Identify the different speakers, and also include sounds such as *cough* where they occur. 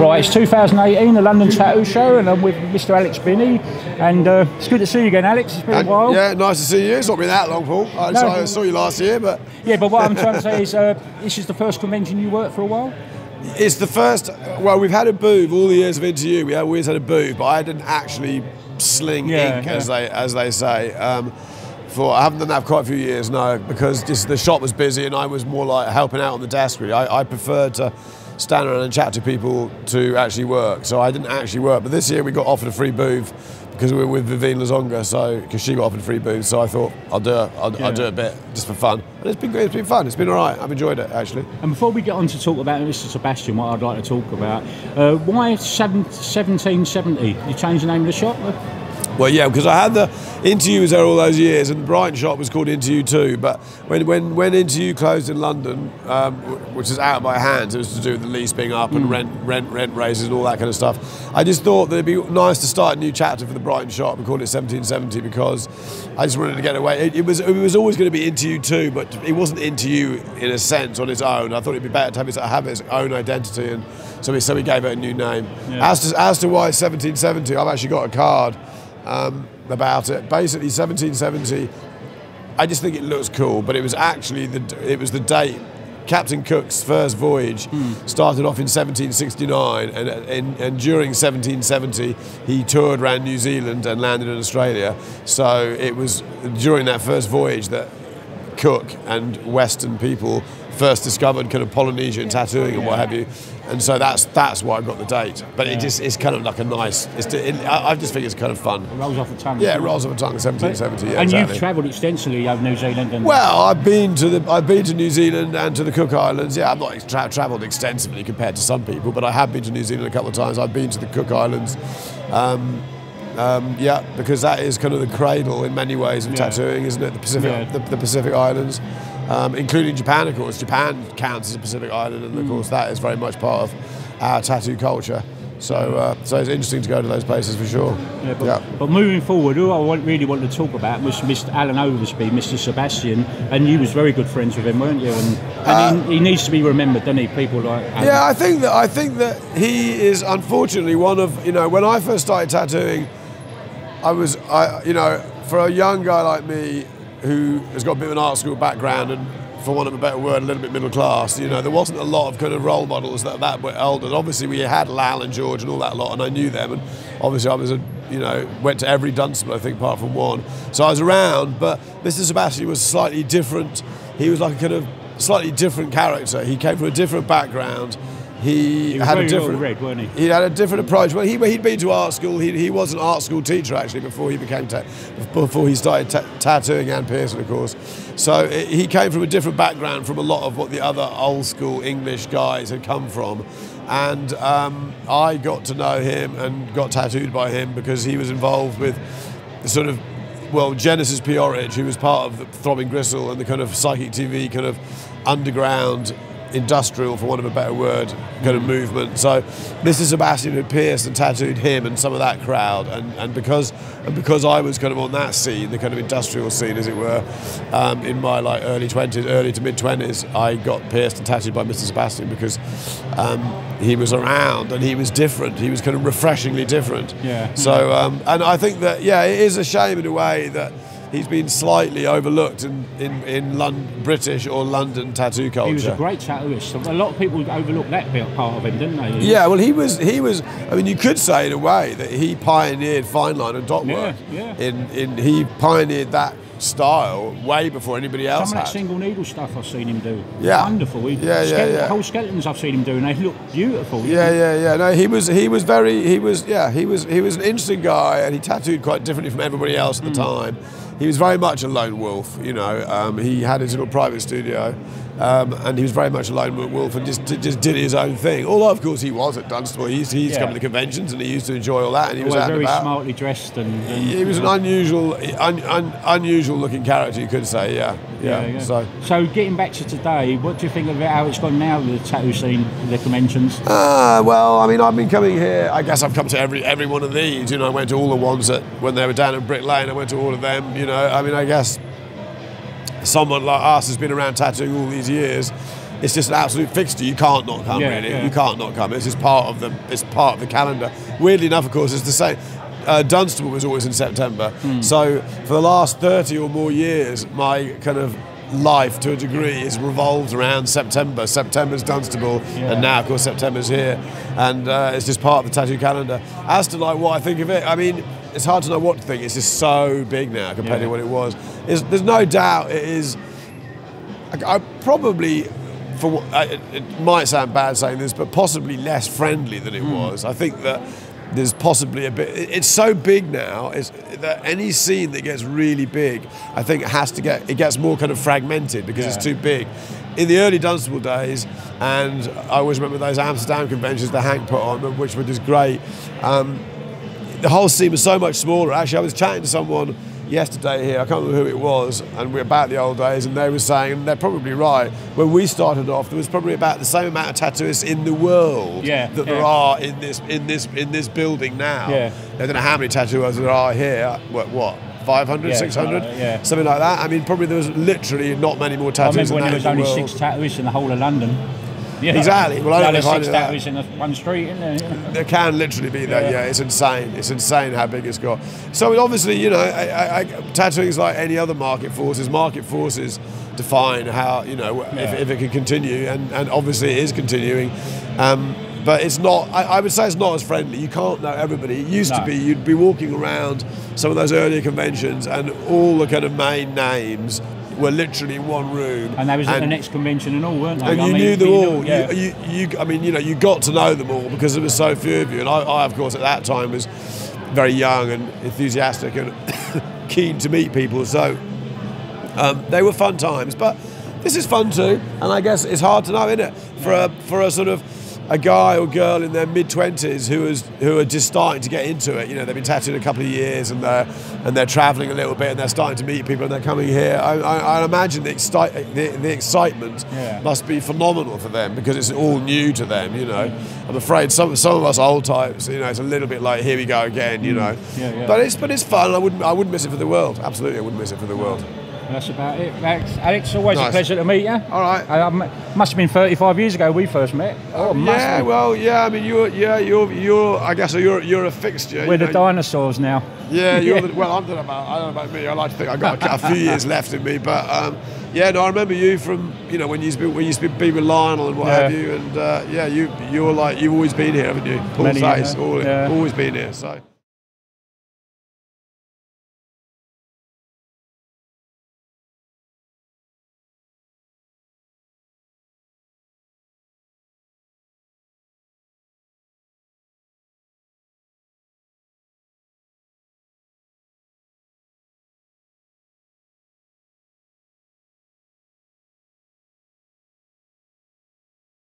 Speaker 1: Right, it's 2018, the London Tattoo Show, and I'm with Mr. Alex Binnie. And uh, it's good to see you again, Alex. It's been
Speaker 2: And,
Speaker 1: a while.
Speaker 2: Yeah, nice to see you. It's not been that long, Paul. I,
Speaker 1: No.
Speaker 2: saw, I saw you last year, but
Speaker 1: Yeah, but what I'm trying to say *laughs* is, uh, this is the first convention you worked for a while.
Speaker 2: it's the first. Well, we've had a booth all the years of Into You. We always had a booth, but I didn't actually sling
Speaker 1: Yeah,
Speaker 2: ink,
Speaker 1: yeah.
Speaker 2: as they as they say. Um, for I haven't done that for quite a few years now because just the shop was busy and I was more like helping out on the desk. Really, I, I preferred to stand around and chat to people to actually work. So I didn't actually work. But this year we got offered a free booth because we were with Vyvyn Lazonga. So because she got offered a free booth, so I thought I'll do it. I'll, I'll do it a bit just for fun. And it's been good. It's been fun. It's been all right. I've enjoyed it actually.
Speaker 1: And before we get on to talk about Mr. Sebastian, what I'd like to talk about, uh, why 1770? You changed the name of the shop?
Speaker 2: Well, yeah, because I had the interviews there all those years, and the Brighton shop was called Into You Two. But when when when Into You closed in London, um, which is out of my hands, it was to do with the lease being up and rent rent rent raises and all that kind of stuff. I just thought that it'd be nice to start a new chapter for the Brighton shop and call it 1770 because I just wanted to get away. It, it was it was always going to be Into You Two, but it wasn't Into You in a sense on its own. I thought it'd be better to have its, have its own identity, and so we so we gave it a new name.
Speaker 1: Yeah.
Speaker 2: As to as to why 1770, I've actually got a card um, about it. Basically, 1770. I just think it looks cool, but it was actually the it was the date. Captain Cook's first voyage started off in 1769, and, and, and during 1770 he toured around New Zealand and landed in Australia. So it was during that first voyage that Cook and Western people first discovered kind of Polynesian tattooing and what have you, and so that's that's why I've got the date. But it just it's kind of like a nice. It's it, I, I just think it's kind of fun.
Speaker 1: It rolls off the tongue.
Speaker 2: Yeah, it rolls off the tongue. 1770. Yeah,
Speaker 1: and
Speaker 2: exactly.
Speaker 1: you've travelled extensively over New Zealand and
Speaker 2: Well, I've been to the I've been to New Zealand and to the Cook Islands. Yeah, I've not tra- travelled extensively compared to some people, but I have been to New Zealand a couple of times. I've been to the Cook Islands. Um, um, yeah, because that is kind of the cradle in many ways of
Speaker 1: Yeah.
Speaker 2: tattooing, isn't it? The Pacific,
Speaker 1: Yeah.
Speaker 2: the, the Pacific Islands, um, including Japan, of course. Japan counts as a Pacific island, and of course that is very much part of our tattoo culture. So, uh, so it's interesting to go to those places for sure.
Speaker 1: Yeah, but, but moving forward, who I really want to talk about was Mr. Alan Oversby, Mr. Sebastian, and you was very good friends with him, weren't you? And, and he, he needs to be remembered, doesn't he? People like Alan.
Speaker 2: Yeah, I think that I think that he is unfortunately one of you know when I first started tattooing, I was I you know for a young guy like me who has got a bit of an art school background and for want of a better word, a little bit middle class. You know, there wasn't a lot of kind of role models that that were older. And obviously, we had Lal and George and all that lot, and I knew them. And obviously, I was a you know went to every Dunstable, I think, apart from one. So I was around, but Mr. Sebastian was slightly different. He was like a kind of slightly different character. He came from a different background. He,
Speaker 1: He
Speaker 2: had a different
Speaker 1: read, weren't he?
Speaker 2: he had a different approach. Well, he, he'd been to art school. He, he was an art school teacher actually before he became before he started ta- tattooing and piercing, of course. So i he came from a different background from a lot of what the other old school English guys had come from. And um, I got to know him and got tattooed by him because he was involved with the sort of well, Genesis P-Orridge, who was part of the Throbbing Gristle and the kind of psychic TV kind of underground industrial, for want of a better word, kind of movement. So Mr. Sebastian had pierced and tattooed him and some of that crowd, and, and because and because I was kind of on that scene, the kind of industrial scene, as it were, um, in my like early twenties, early to mid twenties, I got pierced and tattooed by Mr. Sebastian because um, he was around and he was different. He was kind of refreshingly different.
Speaker 1: Yeah.
Speaker 2: So um, and I think that yeah, it is a shame in a way that. He's been slightly overlooked in, in, in Lon- British or London tattoo culture.
Speaker 1: He was a great tattooist. A lot of people overlooked that bit part of him, didn't they?
Speaker 2: Yeah, well, he was. He was. I mean, you could say in a way that he pioneered fine line and dot work.
Speaker 1: Yeah, yeah.
Speaker 2: In in he pioneered that style way before anybody else Some
Speaker 1: of that
Speaker 2: had.
Speaker 1: single needle stuff I've seen him do.
Speaker 2: Yeah.
Speaker 1: Wonderful. He,
Speaker 2: Yeah, yeah, yeah.
Speaker 1: Whole skeletons I've seen him do, and they look beautiful.
Speaker 2: Yeah, yeah, yeah. No, he was. He was very. He was. Yeah, he was. He was an interesting guy, and he tattooed quite differently from everybody else at the time. He was very much a lone wolf. You know, um, he had his little private studio. Um, and he was very much a lone wolf and just just did his own thing. Although, of course, he was at Dunstable. He's, used, he used to
Speaker 1: Yeah.
Speaker 2: come to conventions and he used to enjoy all that. And he was
Speaker 1: Always
Speaker 2: out and
Speaker 1: very
Speaker 2: about.
Speaker 1: smartly dressed and. and
Speaker 2: He was an unusual, un, un, unusual looking character, you could say. Yeah, yeah.
Speaker 1: Yeah, yeah.
Speaker 2: So,
Speaker 1: So getting back to today, what do you think of how it's gone now, the tattoo scene, the conventions?
Speaker 2: uh, well, I mean, I've been coming here. I guess I've come to every every one of these. You know, I went to all the ones that when they were down in Brick Lane. I went to all of them. You know, I mean, I guess someone like us has been around tattooing all these years. it's just an absolute fixture. You can't not come,
Speaker 1: Yeah,
Speaker 2: really.
Speaker 1: yeah.
Speaker 2: You can't not come. It's just part of the it's part of the calendar. Weirdly enough, of course, it's the same. Uh, Dunstable was always in September.
Speaker 1: Hmm.
Speaker 2: So for the last 30 or more years, my kind of life to a degree is revolved around September. September's Dunstable,
Speaker 1: Yeah.
Speaker 2: and now, of course, September's here. And uh, it's just part of the tattoo calendar. As to like what I think of it, I mean, it's hard to know what to think. It's just so big now compared
Speaker 1: Yeah.
Speaker 2: to what it was. There's, there's no doubt it is. I, I probably, for what- I- it, might sound bad saying this, but possibly less friendly than it was. I think that there's possibly a bit. it- It's so big now. Is that any scene that gets really big, I think it has to get. It gets more kind of fragmented because it's too big. In the early Dunstable days, and I always remember those Amsterdam conventions that Hank put on, which were just great. Um, the whole scene was so much smaller. Actually, I was chatting to someone yesterday here. I can't remember who it was, and we're about the old days, and they were saying, and they're probably right. When we started off, there was probably about the same amount of tattooists in the world
Speaker 1: Yeah,
Speaker 2: that there are in this in this in this building now.
Speaker 1: Yeah.
Speaker 2: I don't know how many tattooers there are here. What? What? 500,
Speaker 1: Yeah,
Speaker 2: 600,
Speaker 1: something like that, yeah.
Speaker 2: something like that. I mean, probably there was literally not many more
Speaker 1: I remember when there was
Speaker 2: the
Speaker 1: only six tattooists in the whole of London. *laughs* Yeah.
Speaker 2: Exactly. Well, I don't know if I
Speaker 1: six tattooists in one street, isn't there?
Speaker 2: There can literally be that.
Speaker 1: Yeah.
Speaker 2: Yeah. it's insane. It's insane how big it's got. So obviously, you know, I, I, I, tattooing is like any other market forces. Market forces define how you know
Speaker 1: Yeah.
Speaker 2: if, if it can continue, and, and obviously it is continuing. Um, but it's not. I, I would say it's not as friendly. You can't know everybody. It used to be. You'd be walking around some of those earlier conventions, and all the kind of main names were literally in one room.
Speaker 1: And they was at the next convention and all, weren't they?
Speaker 2: and
Speaker 1: I
Speaker 2: you
Speaker 1: mean,
Speaker 2: knew them all.
Speaker 1: yeah.
Speaker 2: You, you, you, I mean, you know, you got to know them all because there was so few of you. And I, I of course, at that time was very young and enthusiastic and *coughs* keen to meet people. So um, they were fun times. But this is fun too. And I guess it's hard to know, isn't it, for a for a sort of a guy or girl in their mid twenties who is who are just starting to get into it. You know, they've been tattooed a couple of years and they're and they're travelling a little bit and they're starting to meet people and they're coming here. I, I, I imagine the, excite, the, the excitement
Speaker 1: Yeah.
Speaker 2: must be phenomenal for them because it's all new to them. You know, I'm afraid some some of us old types, you know, it's a little bit like here we go again. You mm. know,
Speaker 1: Yeah, yeah.
Speaker 2: but it's but it's fun. I wouldn't I wouldn't miss it for the world. Absolutely, I wouldn't miss it for the world.
Speaker 1: That's about it. Alex, Alex always
Speaker 2: Nice.
Speaker 1: a pleasure to meet you.
Speaker 2: All right.
Speaker 1: I, I m- must have been 35 years ago we first met. Oh, must
Speaker 2: yeah, well, yeah. I mean, you're, yeah, you're, you're. I guess you're, you're a fixture.
Speaker 1: We're
Speaker 2: you
Speaker 1: the
Speaker 2: know.
Speaker 1: dinosaurs now.
Speaker 2: Yeah, you're
Speaker 1: Yeah.
Speaker 2: The, *laughs* well, I don't know about I don't know about me. I like to think I have got a, few years left in me, but um, yeah, no, I remember you from you know when you used to be, when you used to be with Lionel and what
Speaker 1: Yeah.
Speaker 2: have you, and uh, yeah, you you're like you've always been here, haven't you? Paul
Speaker 1: Many
Speaker 2: says
Speaker 1: years,
Speaker 2: all,
Speaker 1: yeah.
Speaker 2: always been here. So.